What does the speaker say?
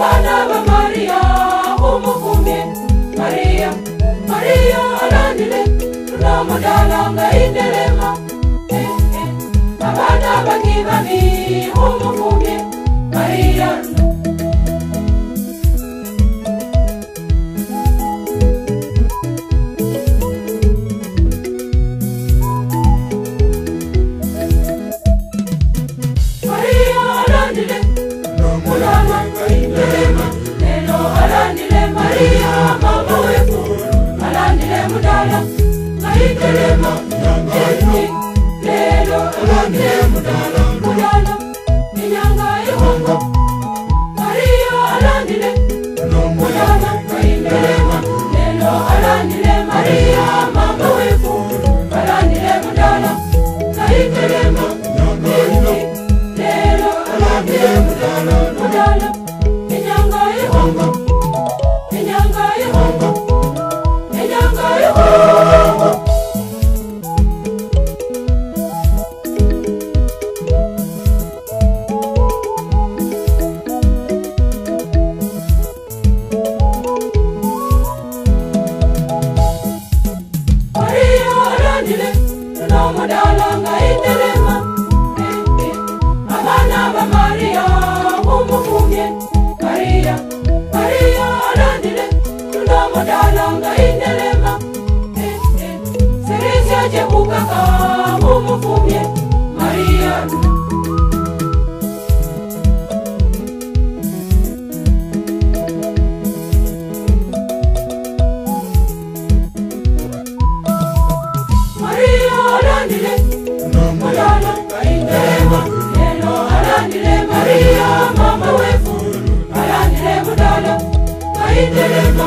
vana va mariya omukumbi mariya mariya alandile lamadala ngaindelema vavana eh, eh, vakivamia Elema, Nyangayu Lelo, Elema, Nyangayu aharanire ni umwana ayiteho yeno aharanire Maria, mama wefu aharanire mudana ayiterema